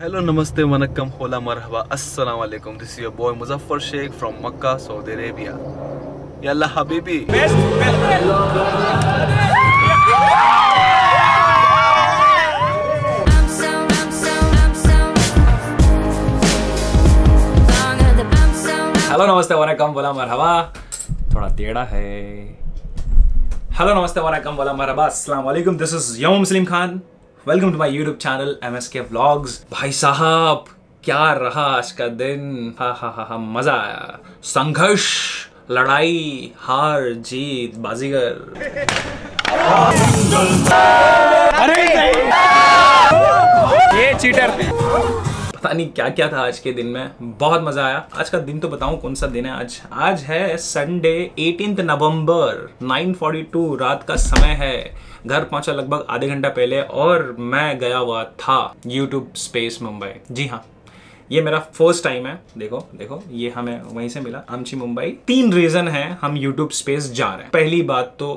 Hello नमस्ते वनकम होला, मरहबा अस्सलाम वालेकुम this is your boy Muzaffar Shaikh from Mecca, Saudi Arabia. Yalla हबीबी। हेलो नमस्ते वनकम बोला मरहबा। थोड़ा टेढ़ा है। हेलो नमस्ते वनकम बोला मरहबा। अस्सलाम वालेकुम this is Yama Muslim Khan. Welcome to my YouTube channel M S K blogs भाई साहब, क्या रहा आज का दिन? हा हा हा हा, मज़ा आया। संघर्ष, लड़ाई, हार, जीत, बाजीगर। अरे ये चीटर पता नहीं क्या क्या था आज के दिन में। बहुत मज़ा आया। आज का दिन तो बताऊँ कौन सा दिन है आज। आज है संडे 18 नवंबर 9:42 रात का समय है। घर पहुँचा लगभग आधे घंटा पहले और मैं गया हुआ था यूट्यूब स्पेस मुंबई जी हाँ ये मेरा फ़र्स्ट टाइम है। देखो देखो, ये हमें वहीं से मिला। आमची मुंबई तीन रीजन है हम यूट्यूब स्पेस जा रहे हैं। पहली बात तो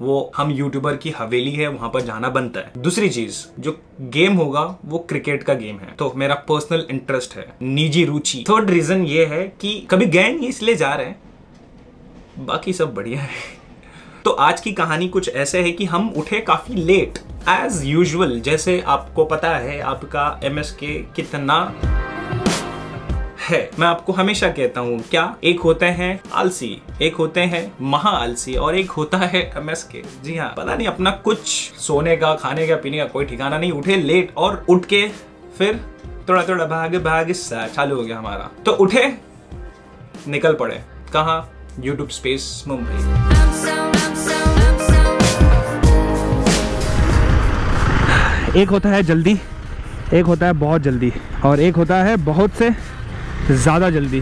वो हम यूट्यूबर की हवेली है, वहाँ पर जाना बनता है। दूसरी चीज़, जो गेम होगा, वो क्रिकेट का गेम है। तो मेरा पर्सनल इंटरेस्ट है, निजी रुचि। थर्ड रीजन ये है कि कभी गए नहीं इसलिए जा रहे हैं, बाकी सब बढ़िया है। तो आज की कहानी कुछ ऐसे है कि हम उठे काफ़ी लेट एज यूजल जैसे आपको पता है, आपका एम कितना है। मैं आपको हमेशा कहता हूँ, क्या एक होते हैं आलसी, एक होते हैं महा आलसी और एक होता है एमएस के। जी हाँ पता नहीं अपना कुछ सोने का, खाने का, पीने का कोई ठिकाना नहीं, उठे लेट और उठ के फिर थोड़ा थोड़ा भाग भाग चालू हो गया हमारा। तो उठे, निकल पड़े। कहा? यूट्यूब स्पेस मुंबई एक होता है जल्दी, एक होता है बहुत जल्दी और एक होता है बहुत से ज़्यादा जल्दी।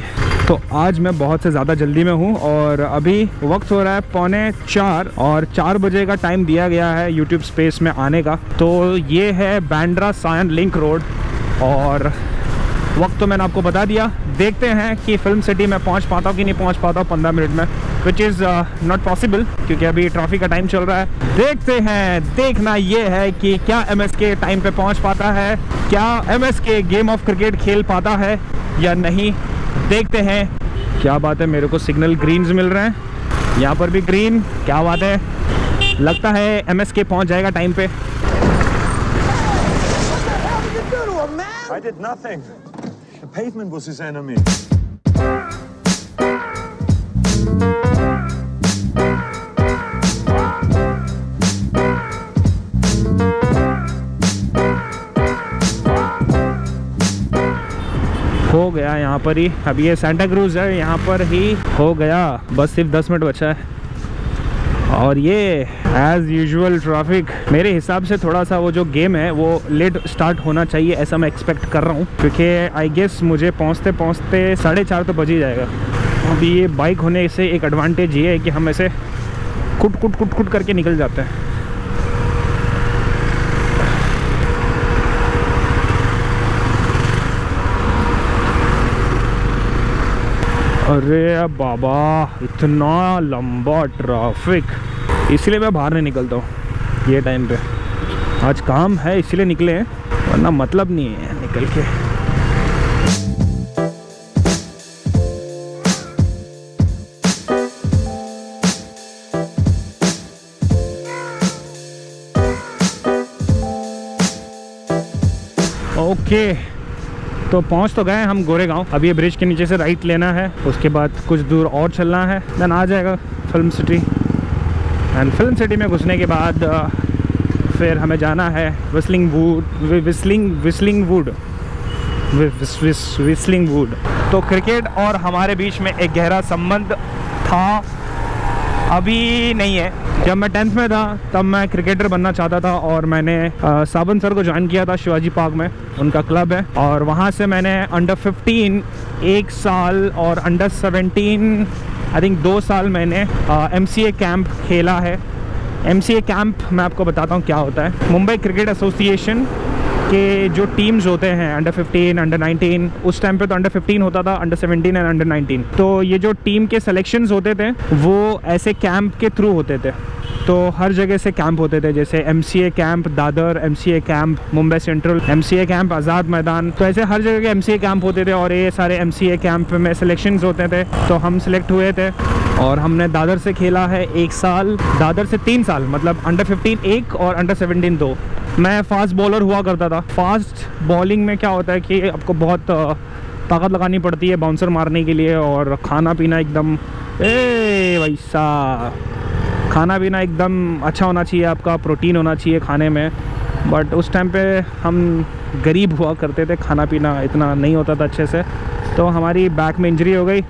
तो आज मैं बहुत से ज़्यादा जल्दी में हूँ और अभी वक्त हो रहा है पौने चार और चार बजे का टाइम दिया गया है यूट्यूब स्पेस में आने का। तो ये है बैंड्रा सायन लिंक रोड और वक्त तो मैंने आपको बता दिया। देखते हैं कि फ़िल्म सिटी में पहुँच पाता हूँ कि नहीं पहुँच पाता हूँ पंद्रह मिनट में विच इज़ नॉट पॉसिबल क्योंकि अभी ट्रैफ़िक का टाइम चल रहा है। देखते हैं, देखना ये है कि क्या एम के टाइम पे पहुँच पाता है, क्या एम के गेम ऑफ़ क्रिकेट खेल पाता है या नहीं, देखते हैं क्या बात है, मेरे को सिग्नल ग्रीन मिल रहे हैं यहाँ पर भी ग्रीन क्या बात है लगता है एम एस के पहुँच जाएगा टाइम पे I did nothing. The pavement was his enemy. गया यहाँ पर ही। अब ये सेंटा क्रूज है, यहाँ पर ही हो गया। बस सिर्फ़ दस मिनट बचा है। और ये एज़ यूजुअल ट्रैफ़िक मेरे हिसाब से थोड़ा सा वो जो गेम है, वो लेट स्टार्ट होना चाहिए, ऐसा मैं एक्सपेक्ट कर रहा हूँ। क्योंकि आई गेस मुझे पहुँचते पहुँचते साढ़े चार तो बज ही जाएगा। अभी ये बाइक होने से एक एडवांटेज ये है कि हम ऐसे कुट कुट कुट कुट करके निकल जाते हैं। अरे बाबा, इतना लंबा ट्रैफ़िक इसलिए मैं बाहर नहीं निकलता हूँ, ये टाइम पे। आज काम है, इसलिए निकले हैं, वरना मतलब नहीं है निकल के। ओके। तो पहुँच तो गए हम गोरेगांव। अब ये ब्रिज के नीचे से राइट लेना है उसके बाद कुछ दूर और चलना है। देन आ जाएगा film city and film city में घुसने के बाद फिर हमें जाना है Whistling Wood Whistling Whistling Wood विस, विस, विस्लिंग वुड तो क्रिकेट और हमारे बीच में एक गहरा संबंध था। अभी नहीं है। जब मैं टेंथ में था, तब मैं क्रिकेटर बनना चाहता था और मैंने सावन सर को ज्वाइन किया था शिवाजी पार्क में। उनका क्लब है। और वहाँ से मैंने अंडर 15 एक साल और अंडर 17 आई थिंक दो साल मैंने एमसीए कैंप खेला है। एमसीए कैंप मैं आपको बताता हूँ क्या होता है। मुंबई क्रिकेट एसोसिएशन के जो टीम्स होते हैं अंडर 15 अंडर 19 उस टाइम पे तो अंडर 15 होता था अंडर 17 एंड अंडर 19 तो ये जो टीम के सिलेक्शंस होते थे, वो ऐसे कैंप के थ्रू होते थे। तो हर जगह से कैंप होते थे, जैसे MCA camp Dadar MCA camp Mumbai central MCA camp Azad Maidan. तो ऐसे हर जगह के एमसीए कैंप होते थे और ये सारे एमसीए कैंप में सिलेक्शन होते थे। तो हम सिलेक्ट हुए थे और हमने दादर से खेला है एक साल। दादर से तीन साल मतलब अंडर 15 एक और अंडर 17 दो। मैं फास्ट बॉलर हुआ करता था। फास्ट बॉलिंग में क्या होता है कि आपको बहुत ताकत लगानी पड़ती है बाउंसर मारने के लिए और खाना पीना एकदम, ए वैसा खाना पीना एकदम अच्छा होना चाहिए, आपका प्रोटीन होना चाहिए खाने में। बट उस टाइम पे हम गरीब हुआ करते थे, खाना पीना इतना नहीं होता था अच्छे से। तो हमारी बैक में इंजरी हो गई।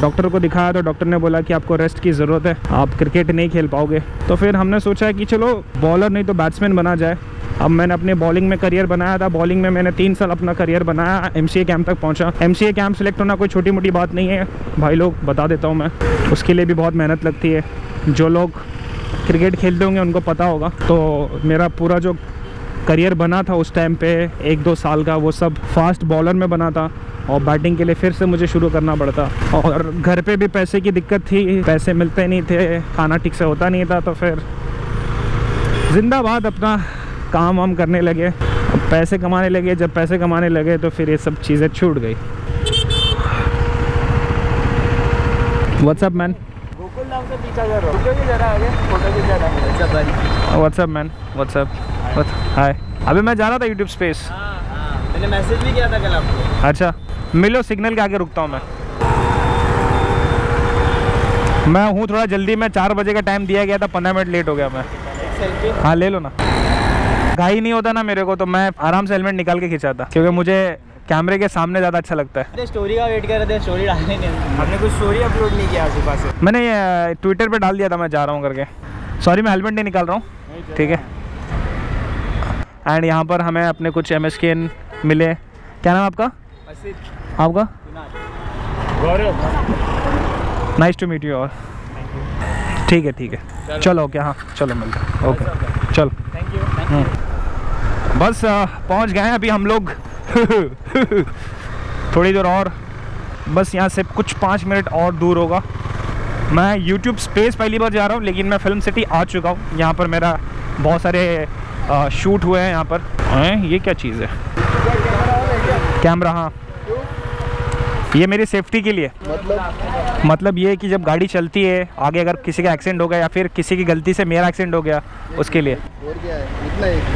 डॉक्टर को दिखाया तो डॉक्टर ने बोला कि आपको रेस्ट की ज़रूरत है, आप क्रिकेट नहीं खेल पाओगे। तो फिर हमने सोचा कि चलो बॉलर नहीं तो बैट्समैन बना जाए। अब मैंने अपने बॉलिंग में करियर बनाया था। बॉलिंग में मैंने तीन साल अपना करियर बनाया। एमसीए कैंप तक पहुँचा। एमसीए कैंप सेलेक्ट होना कोई छोटी मोटी बात नहीं है। भाई लोग, बता देता हूँ मैं। उसके लिए भी बहुत मेहनत लगती है। जो लोग क्रिकेट खेलते होंगे, उनको पता होगा। तो मेरा पूरा जो करियर बना था उस टाइम पे, एक दो साल का, वो सब फास्ट बॉलर में बना था। और बैटिंग के लिए फिर से मुझे शुरू करना पड़ता। और घर पे भी पैसे की दिक्कत थी। पैसे मिलते नहीं थे। खाना ठीक से होता नहीं था तो फिर जिंदाबाद अपना काम वाम करने लगे पैसे कमाने लगे जब पैसे कमाने लगे तो फिर ये सब चीज़ें छूट गई। What's up man what's up man what's up hi अभी मैं जा रहा था यूट्यूब स्पेस मैंने मैसेज भी किया था कल आपको। अच्छा। मिलो सिग्नल के आगे रुकता हूँ मैं। मैं हूँ थोड़ा जल्दी में चार बजे का टाइम दिया गया था पंद्रह मिनट लेट हो गया मैं। हाँ ले लो ना। घाई नहीं होता ना मेरे को तो मैं आराम से हेलमेट निकाल के खिंचाता क्योंकि मुझे कैमरे के सामने ज़्यादा अच्छा लगता है। स्टोरी का वेट कर रहे थे स्टोरी डालने नहीं। हमने कुछ स्टोरी अपलोड नहीं किया सुबह से। मैंने ये ट्विटर पे डाल दिया था मैं जा रहा हूँ करके। सॉरी मैं हेलमेट नहीं निकाल रहा हूँ। ठीक है। एंड यहाँ पर हमें अपने कुछ एम एस मिले। क्या नाम आपका? आपका? नाइस टू मीट यू और ठीक है ठीक है। चलो। ओके हाँ चलो मिलते हैं। ओके चलो। थैंक यू बस आ, पहुँच गए हैं अभी हम लोग। थोड़ी देर और। बस यहाँ से कुछ पाँच मिनट और दूर होगा। मैं यूट्यूब स्पेस पहली बार जा रहा हूँ लेकिन मैं फ़िल्म सिटी आ चुका हूँ। यहाँ पर मेरा बहुत सारे शूट हुए हैं यहाँ पर। ए, ये क्या चीज़ है? कैमरा हाँ। ये मेरी सेफ्टी के लिए। मतलब? मतलब ये कि जब गाड़ी चलती है आगे अगर किसी का एक्सीडेंट हो गया या फिर किसी की गलती से मेरा एक्सीडेंट हो गया उसके लिए।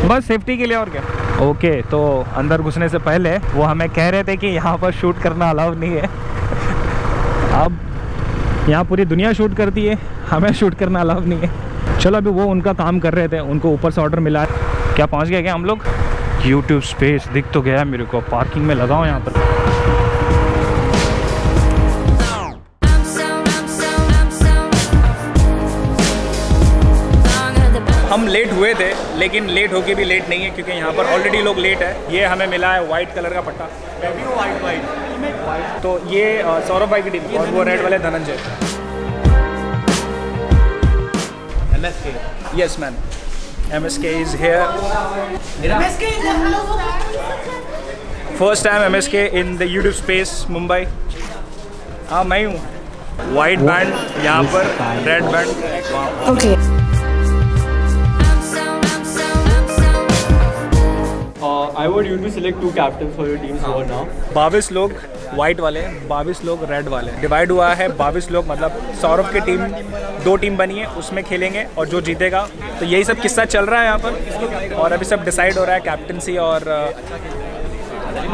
बस सेफ्टी के लिए और क्या। ओके तो अंदर घुसने से पहले वो हमें कह रहे थे कि यहाँ पर शूट करना अलाउ नहीं है। अब यहाँ पूरी दुनिया शूट करती है हमें शूट करना अलाउ नहीं है। चलो अभी वो उनका काम कर रहे थे उनको ऊपर से ऑर्डर मिला है। क्या पहुँच गया क्या हम लोग? यूट्यूब स्पेस दिख तो गया मेरे को पार्किंग में लगाओ यहाँ पर। हुए थे लेकिन लेट होके भी लेट नहीं है क्योंकि यहाँ पर ऑलरेडी लोग लेट है। ये हमें मिला है वाइट कलर का पट्टा। वाइट वाइट तो ये सौरभ भाई की टीम और वो रेड वाले Dhananjay. Yes man M S K is here first time M S K in the YouTube space Mumbai हाँ मैं हूँ वाइट बैंड यहाँ पर red band I'm so, Uh, I want you to select two captains for your teams over बाईस लोग white वाले बाईस लोग रेड वाले। डिवाइड हुआ है बाईस लोग मतलब सौरभ की टीम दो टीम बनी है उसमें खेलेंगे और जो जीतेगा। तो यही सब किस्सा चल रहा है यहाँ पर और अभी सब डिसाइड हो रहा है कैप्टनसी और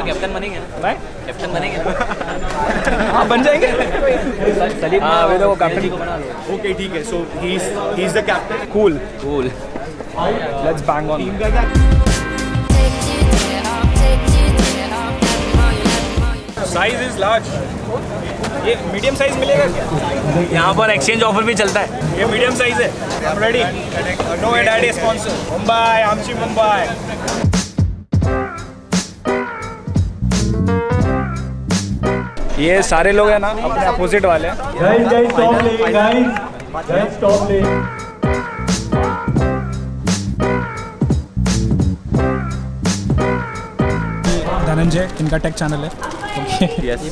कैप्टन बनेंगे? मैं? कैप्टन बनेंगे? हाँ बन जाएँगे। सलीम हाँ अभी तो वो कैप्टन ओके ठीक है so he is he is the captain cool cool let's bang on size is large ये मीडियम साइज़ मिलेगा क्या? यहाँ पर एक्सचेंज ऑफ़र भी चलता है। ये मीडियम साइज़ है। Ready no ad sponsor Mumbai आमची मुंबई ये सारे लोग हैं ना अपने अपोजिट वाले गाइस गाइस स्टॉप ले गाइस गाइस स्टॉप ले धनंजय इनका टेक चैनल है। Yes.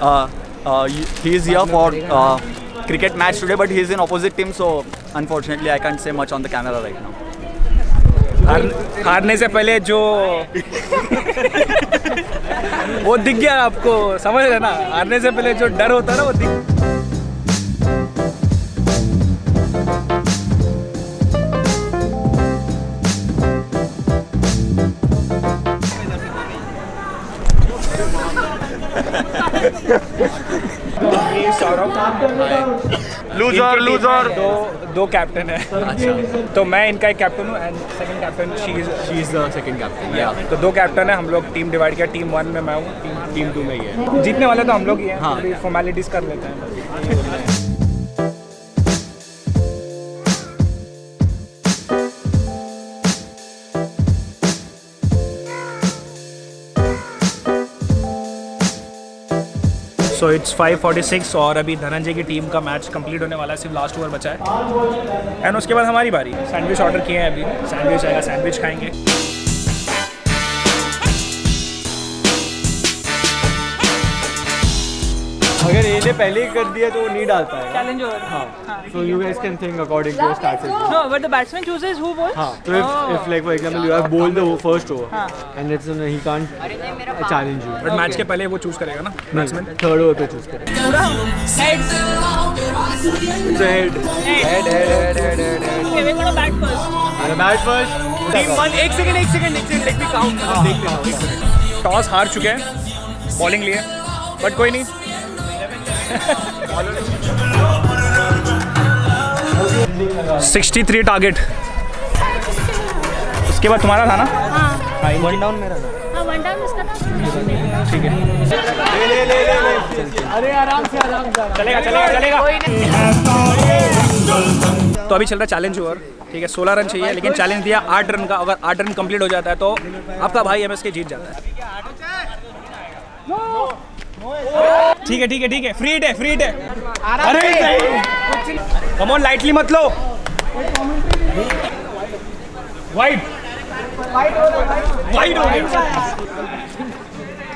Uh, uh, he is here for uh, cricket match today, but he is in opposite team, so unfortunately, I can't say much on the camera right now. हार, हारने से पहले जो वो दिख गया आपको समझ रहे ना हारने से पहले जो डर होता है ना वो दिख लूजर लूजर दो दो कैप्टन है। अच्छा। तो मैं इनका एक कैप्टन हूँ and second captain she is she is the second captain या तो दो कैप्टन है हम लोग टीम डिवाइड किया टीम वन में मैं हूँ टीम टीम टू में ही है। जीतने वाले तो हम लोग ही हैं हाँ। फॉर्मेलिटीज कर लेते हैं। इट्स 546 और अभी धनंजय की टीम का मैच कंप्लीट होने वाला है। सिर्फ़ लास्ट ओवर बचा है। एंड उसके बाद हमारी बारी। सैंडविच ऑर्डर किए हैं अभी। सैंडविच आएगा सैंडविच खाएँगे। अगर ए ने पहले ही कर दिया तो वो नहीं डाल है चैलेंज ओवर हाँ। So you guys can think according to start it no but the batsman chooses who balls हाँ तो if if like for example you have ball the first over and it's in he can't अरे challenge you but match के पहले वो choose करेगा ना batsman third over पे choose करेगा। Head head head head head we gonna bat first अरे bat first team 1 1 second 1 second 1 let me count देख लेता टॉस हार चुके हैं बॉलिंग लिए बट कोई नहीं। सिक्सटी थ्री टारगेट उसके बाद तुम्हारा था ना? मेरा था. हाँ वन टाइम इसका था। ठीक अरे आराम से आराम से. चलेगा चलेगा चलेगा। तो अभी चल रहा है चैलेंज ओवर ठीक है? 16 रन चाहिए लेकिन चैलेंज दिया आठ रन का अगर आठ रन कंप्लीट हो जाता है तो आपका भाई एम के जीत जाता है। ठीक है ठीक है ठीक है। फ्री है फ्री है। अरे कम ऑन लाइटली मत लो। वाइट वाइट हो गया।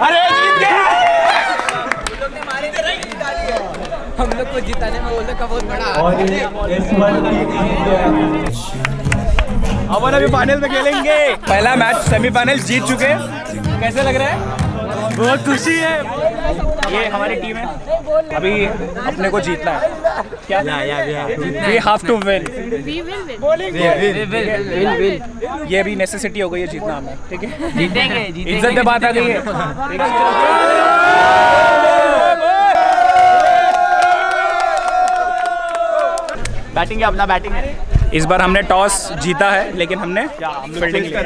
अरे जीत गया हम लोग को जिताने में लोग का बहुत बड़ा अपन अभी फाइनल में खेलेंगे। पहला मैच सेमीफाइनल जीत चुके। कैसे लग रहा है? बहुत खुशी है। ये हमारी टीम है। अभी अपने को जीतना है। क्या? We have to win we will win ये भी नेसेसिटी हो गई है जीतना हमें ठीक है? जीतेंगे इज़्ज़त पे बात आ गई है। बैटिंग है अपना बैटिंग है। इस बार हमने टॉस जीता है लेकिन हमने फील्डिंग लिया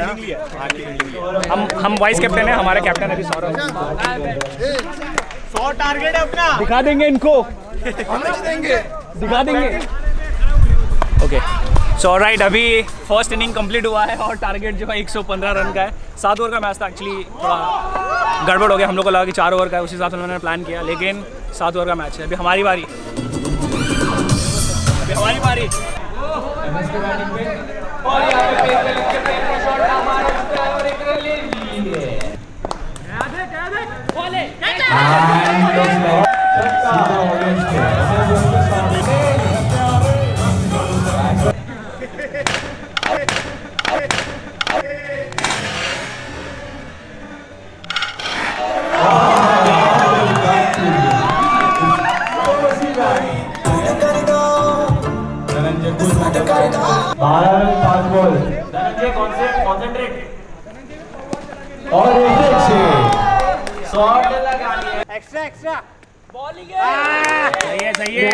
हम हम वाइस कैप्टन है हमारे कैप्टन अभी सौरभ। सौ टारगेट है अपना। दिखा देंगे इनको। दिखा देंगे। ओके सो राइट अभी फ़र्स्ट इनिंग कंप्लीट हुआ है और टारगेट जो है 115 रन का है। सात ओवर का मैच था एक्चुअली थोड़ा गड़बड़ हो गया। हम लोग को लगा कि चार ओवर का है उस हिसाब से उन्होंने प्लान किया लेकिन सात ओवर का मैच है। अभी हमारी बारी। अभी हमारी बारी। और यहाँ पे पेस पे लिख के पेस का शॉट हमारा जितना है और एक रन ले लिए याद है बोले एंड ऑफ़ सीधा ऑरेंज पे सही है सही है.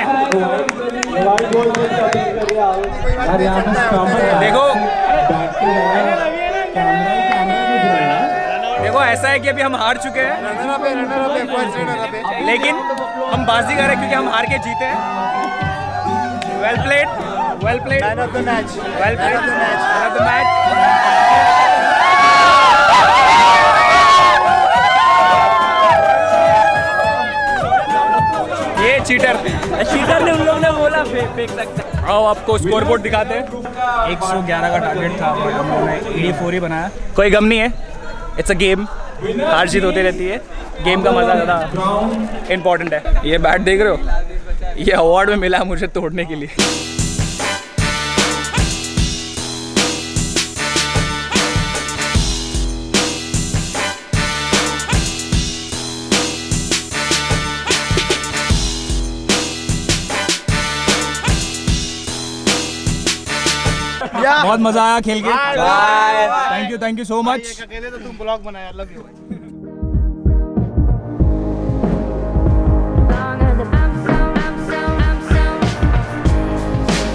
देखो. देखो ऐसा है कि अभी हम हार चुके हैं. लेकिन हम बाजी कर रहे क्योंकि हम हार के जीते हैं. Well played well played man of the match well played man of the match cheater cheater ने उन लोगों ने बोला फेंक सकते आओ आपको स्कोर बोर्ड दिखाते हैं। 111 का टारगेट था हम लोगों ने 84 ही बनाया। कोई गम नहीं है। इट्स अ गेम हार जीत होती रहती है। गेम का मज़ा ज़्यादा इम्पोर्टेंट है। ये बैट देख रहे हो? ये अवार्ड में मिला मुझे तोड़ने के लिए। बहुत मज़ा आया खेल के। Thank you thank you so much blog बनाया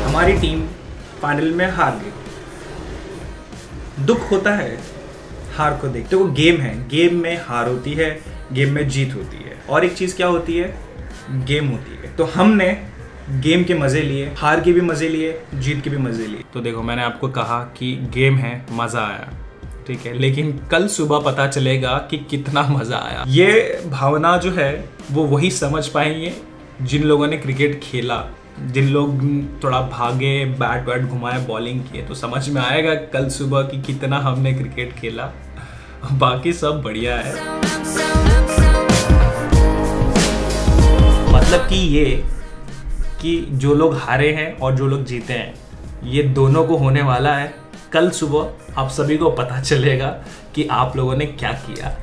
हमारी टीम फाइनल में हार गई। दुख होता है हार को देखते। वो गेम है। गेम में हार होती है गेम में जीत होती है। और एक चीज़ क्या होती है? गेम होती है। तो हमने गेम के मज़े लिए हार के भी मज़े लिए जीत के भी मज़े लिए। तो देखो मैंने आपको कहा कि गेम है मज़ा आया ठीक है? लेकिन कल सुबह पता चलेगा कि कितना मज़ा आया। ये भावना जो है वो वही समझ पाएँगे जिन लोगों ने क्रिकेट खेला। जिन लोग थोड़ा भागे बैट वैट घुमाए बॉलिंग किए तो समझ में आएगा कल सुबह कि कितना हमने क्रिकेट खेला। बाकी सब बढ़िया है। मतलब कि ये कि जो लोग हारे हैं और जो लोग जीते हैं, ये दोनों को होने वाला है। कल सुबह आप सभी को पता चलेगा कि आप लोगों ने क्या किया।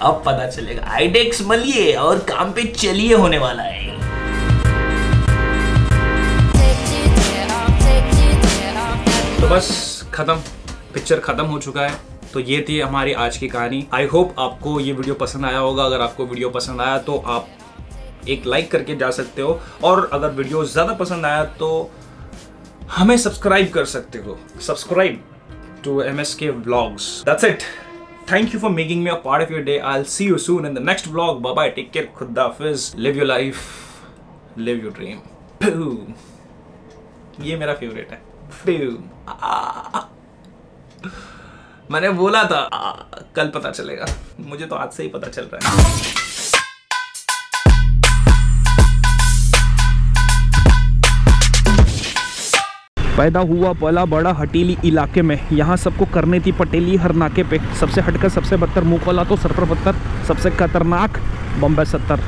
अब पता चलेगा। आईडेक्स मलिए और काम पे चलिए होने वाला है. तो बस खत्म। पिक्चर खत्म हो चुका है। तो ये थी हमारी आज की कहानी। आई होप आपको ये वीडियो पसंद आया होगा। अगर आपको वीडियो पसंद आया तो आप एक लाइक करके जा सकते हो। और अगर वीडियो ज़्यादा पसंद आया तो हमें सब्सक्राइब कर सकते हो। Subscribe to M S K vlogs that's it thank you for making me a part of your day I see you soon in the next vlog bye take care खुदा हाफिज live your life live your dream ये मेरा favourite है. मैंने बोला था आ, कल पता चलेगा। मुझे तो आज से ही पता चल रहा है। पैदा हुआ पला बड़ा हटीली इलाके में। यहाँ सबको करने थी पटेली हर नाके पे। सबसे हटकर सबसे बदतर मुँह खोला तो पर पत्थर सबसे खतरनाक बम्बे सत्तर।